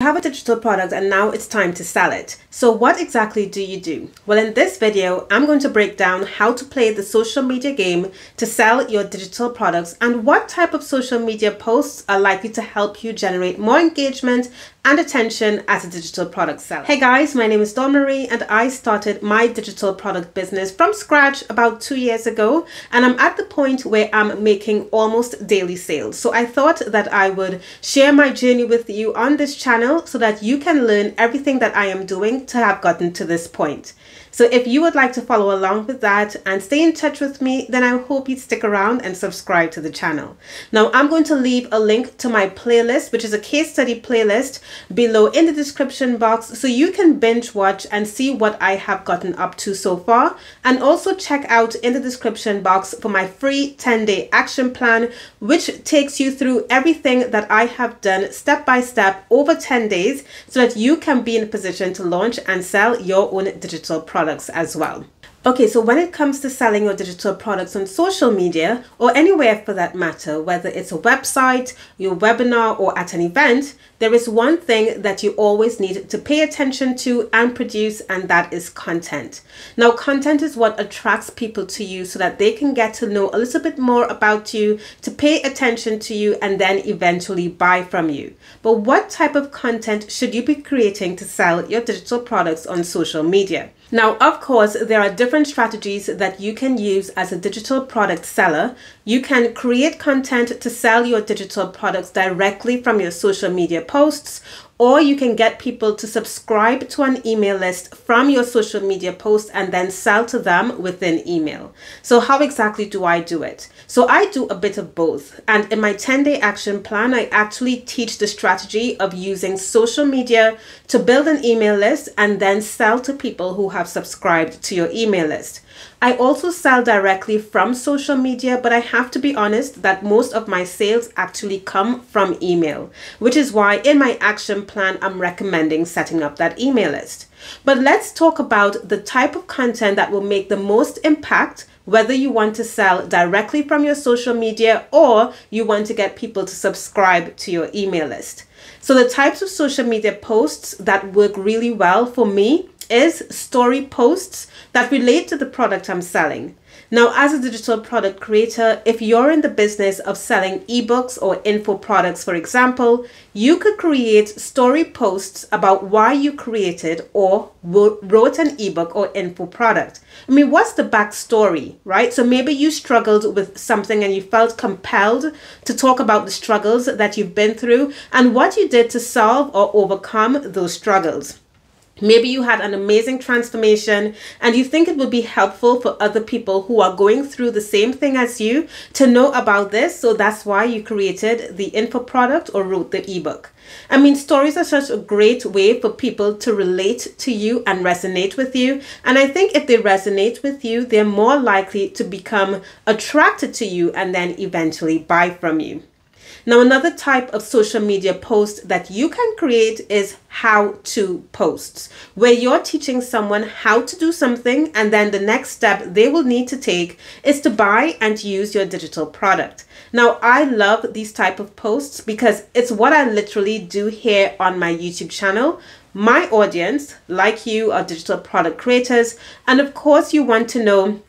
You have a digital product and now it's time to sell it. So what exactly do you do? Well, in this video, I'm going to break down how to play the social media game to sell your digital products and what type of social media posts are likely to help you generate more engagement and attention as a digital product seller. Hey guys, my name is Dawn Marie and I started my digital product business from scratch about two years ago and I'm at the point where I'm making almost daily sales. So I thought that I would share my journey with you on this channel so that you can learn everything that I am doing to have gotten to this point. So if you would like to follow along with that and stay in touch with me, then I hope you'd stick around and subscribe to the channel. Now I'm going to leave a link to my playlist, which is a case study playlist below in the description box so you can binge watch and see what I have gotten up to so far. And also check out in the description box for my free 10 day action plan, which takes you through everything that I have done step by step over 10 days so that you can be in a position to launch and sell your own digital product products as well. Okay, so when it comes to selling your digital products on social media or anywhere for that matter, whether it's a website, your webinar, or at an event, there is one thing that you always need to pay attention to and produce, and that is content. Now, content is what attracts people to you so that they can get to know a little bit more about you, to pay attention to you, and then eventually buy from you. But what type of content should you be creating to sell your digital products on social media? Now, of course, there are different strategies that you can use as a digital product seller. You can create content to sell your digital products directly from your social media posts, or you can get people to subscribe to an email list from your social media post and then sell to them within email. So, how exactly do I do it? So, I do a bit of both. And in my 10 day action plan, I actually teach the strategy of using social media to build an email list and then sell to people who have subscribed to your email list. I also sell directly from social media, but I have to be honest that most of my sales actually come from email, which is why in my action plan, I'm recommending setting up that email list. But let's talk about the type of content that will make the most impact whether you want to sell directly from your social media or you want to get people to subscribe to your email list. So, the types of social media posts that work really well for me is story posts that relate to the product I'm selling. Now, as a digital product creator, if you're in the business of selling ebooks or info products, for example, you could create story posts about why you created or wrote an ebook or info product. I mean, what's the backstory, right? So maybe you struggled with something and you felt compelled to talk about the struggles that you've been through and what you did to solve or overcome those struggles. Maybe you had an amazing transformation and you think it would be helpful for other people who are going through the same thing as you to know about this. So that's why you created the info product or wrote the ebook. I mean, stories are such a great way for people to relate to you and resonate with you. And I think if they resonate with you, they're more likely to become attracted to you and then eventually buy from you. Now, another type of social media post that you can create is how to posts, where you're teaching someone how to do something, and then the next step they will need to take is to buy and use your digital product. Now, I love these type of posts because it's what I literally do here on my YouTube channel. My audience, like you, are digital product creators, and of course, you want to know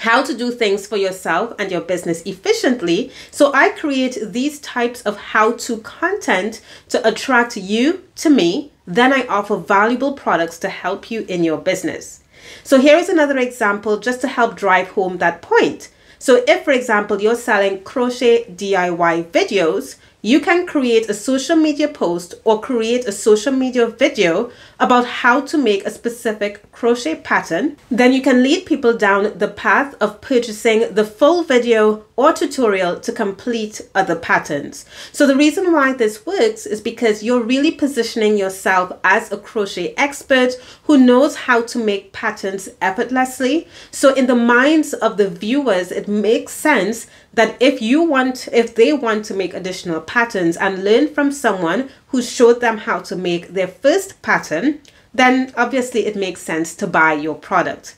how to do things for yourself and your business efficiently. So I create these types of how to content to attract you to me. Then I offer valuable products to help you in your business. So here is another example just to help drive home that point. So if, for example, you're selling crochet DIY videos, you can create a social media post or create a social media video about how to make a specific crochet pattern. Then you can lead people down the path of purchasing the full video or tutorial to complete other patterns. So the reason why this works is because you're really positioning yourself as a crochet expert who knows how to make patterns effortlessly. So in the minds of the viewers, it makes sense that if you want, if they want to make additional patterns and learn from someone who showed them how to make their first pattern, then obviously it makes sense to buy your product.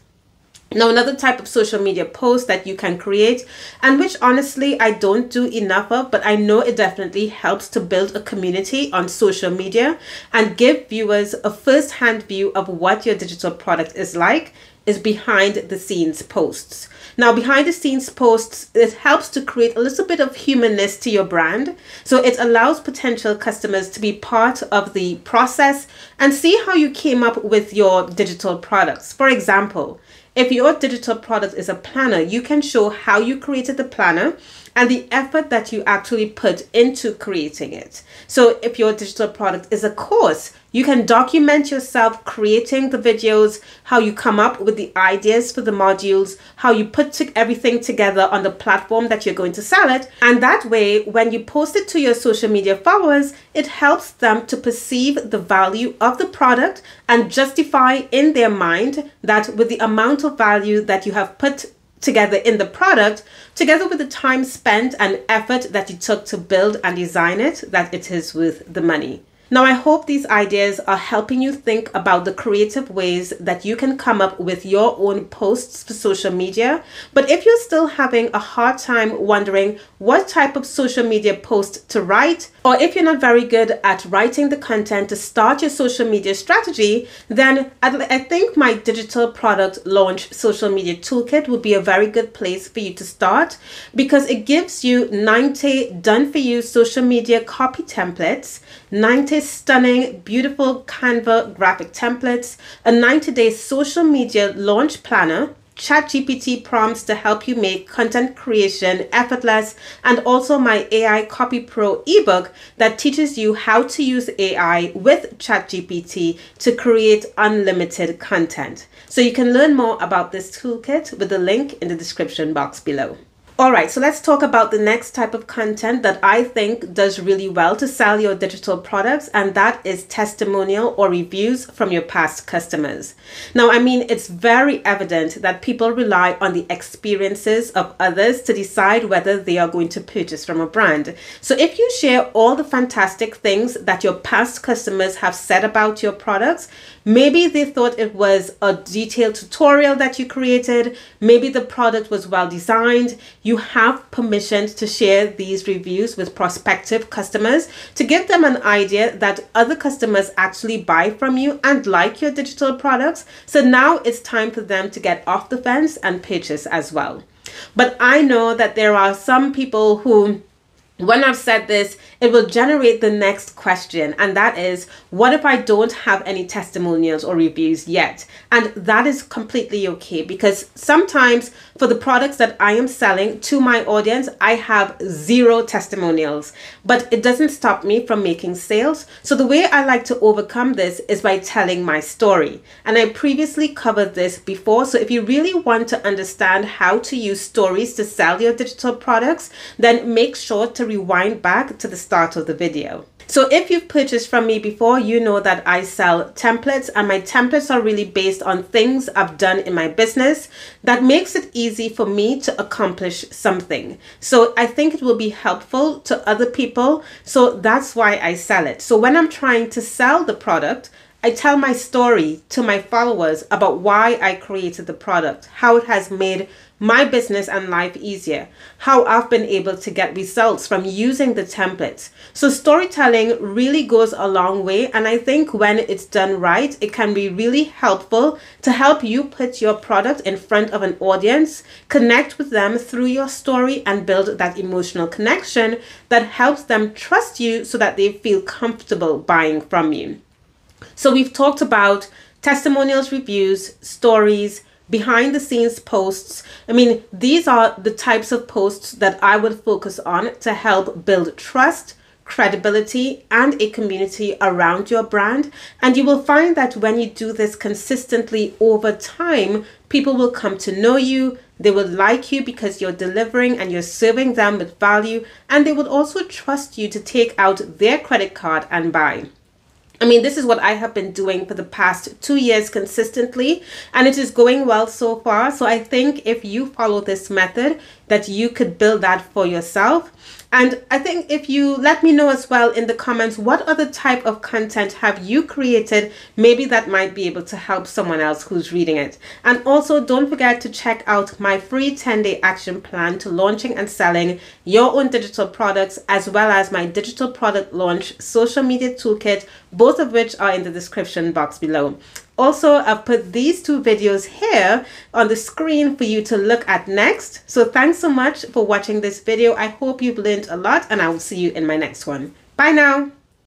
Now, another type of social media post that you can create, and which honestly I don't do enough of, but I know it definitely helps to build a community on social media and give viewers a first hand view of what your digital product is like, is behind the scenes posts. Now, behind the scenes posts, it helps to create a little bit of humanness to your brand. So it allows potential customers to be part of the process and see how you came up with your digital products. For example, if your digital product is a planner, you can show how you created the planner and the effort that you actually put into creating it. So if your digital product is a course, you can document yourself creating the videos, how you come up with the ideas for the modules, how you put everything together on the platform that you're going to sell it. And that way, when you post it to your social media followers, it helps them to perceive the value of the product and justify in their mind that with the amount of value that you have put together in the product, together with the time spent and effort that you took to build and design it, that it is worth the money. Now, I hope these ideas are helping you think about the creative ways that you can come up with your own posts for social media. But if you're still having a hard time wondering what type of social media post to write, or if you're not very good at writing the content to start your social media strategy, then I think my digital product launch social media toolkit would be a very good place for you to start because it gives you 90 done for you social media copy templates 90 stunning, beautiful Canva graphic templates, a 90 day social media launch planner, ChatGPT prompts to help you make content creation effortless, and also my AI Copy Pro ebook that teaches you how to use AI with ChatGPT to create unlimited content. So you can learn more about this toolkit with the link in the description box below. All right, so let's talk about the next type of content that I think does really well to sell your digital products, and that is testimonial or reviews from your past customers. Now, I mean, it's very evident that people rely on the experiences of others to decide whether they are going to purchase from a brand. So, if you share all the fantastic things that your past customers have said about your products, maybe they thought it was a detailed tutorial that you created, maybe the product was well designed you have permission to share these reviews with prospective customers to give them an idea that other customers actually buy from you and like your digital products. So now it's time for them to get off the fence and purchase as well. But I know that there are some people who when I've said this, it will generate the next question, and that is what if I don't have any testimonials or reviews yet? And that is completely okay because sometimes for the products that I am selling to my audience, I have zero testimonials, but it doesn't stop me from making sales. So the way I like to overcome this is by telling my story. And I previously covered this before. So if you really want to understand how to use stories to sell your digital products, then make sure to rewind back to the start of the video. So if you've purchased from me before, you know that I sell templates and my templates are really based on things I've done in my business that makes it easy for me to accomplish something. So I think it will be helpful to other people. So that's why I sell it. So when I'm trying to sell the product, I tell my story to my followers about why I created the product, how it has made my business and life easier, how I've been able to get results from using the templates. So, storytelling really goes a long way, and I think when it's done right, it can be really helpful to help you put your product in front of an audience, connect with them through your story, and build that emotional connection that helps them trust you so that they feel comfortable buying from you. So, we've talked about testimonials, reviews, stories behind the scenes posts. I mean, these are the types of posts that I would focus on to help build trust, credibility, and a community around your brand. And you will find that when you do this consistently over time, people will come to know you. They will like you because you're delivering and you're serving them with value, and they will also trust you to take out their credit card and buy. I mean, this is what I have been doing for the past two years consistently, and it is going well so far. So I think if you follow this method, that you could build that for yourself. And I think if you let me know as well in the comments what other type of content have you created, maybe that might be able to help someone else who's reading it. And also don't forget to check out my free 10-day action plan to launching and selling your own digital products as well as my digital product launch social media toolkit, both of which are in the description box below. Also, I've put these two videos here on the screen for you to look at next. So thanks so much for watching this video. I hope you've learned a lot and I will see you in my next one. Bye now.